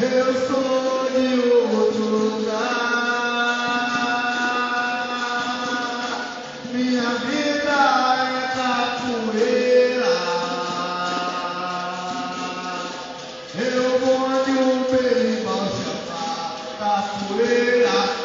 Eu sou de outro lugar. Minha vida é na capoeira. Eu vou de um perigo, capoeira.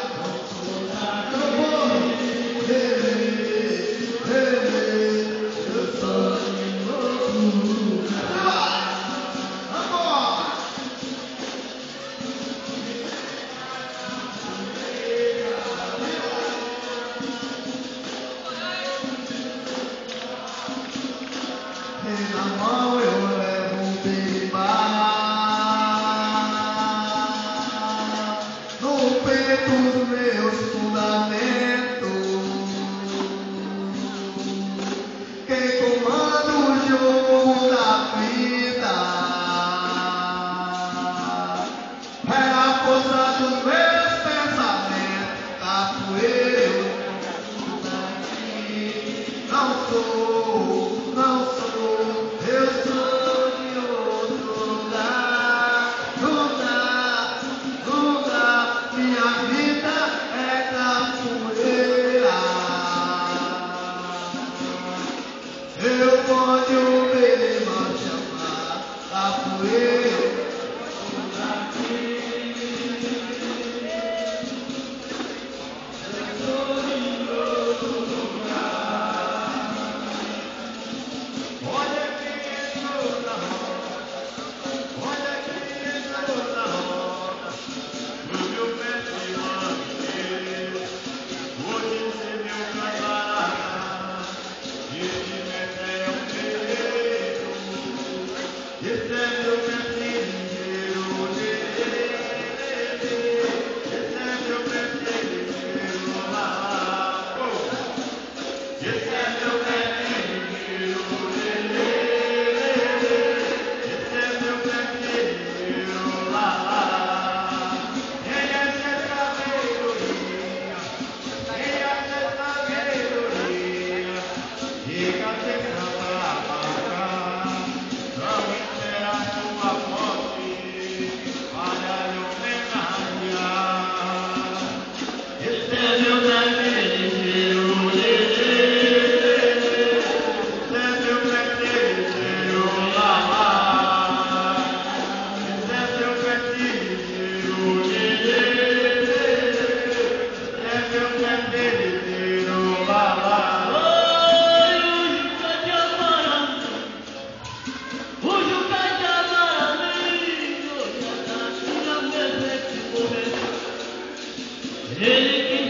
Take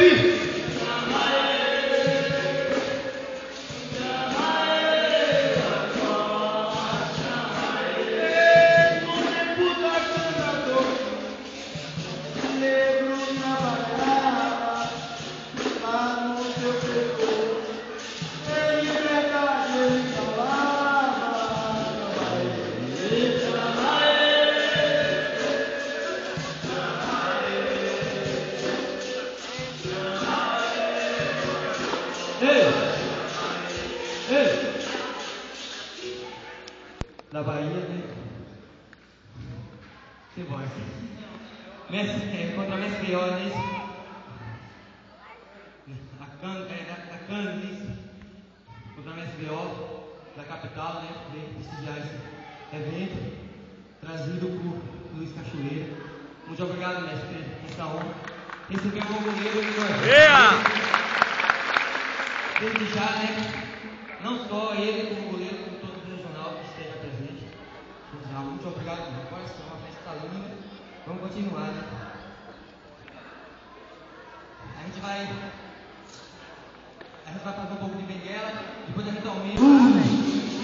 thief da Bahia, né? Voz. Mestre, é, contra Mestre Briones, a Can, é, da Cannes, contra Mestre Brio, da capital, né? Vem prestigiar esse evento, trazido por Luiz Cachoeira. Muito obrigado, mestre, essa honra. Receber o goleiro e nós. Yeah! Desde já, né? Não só ele como goleiro, Já, muito obrigado, rapaz. Foi uma festa linda. Vamos continuar, né? A gente vai. A gente vai fazer um pouco de benguela, depois a gente aumenta.